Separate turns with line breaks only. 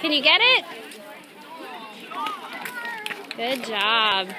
Can you get it? Good job.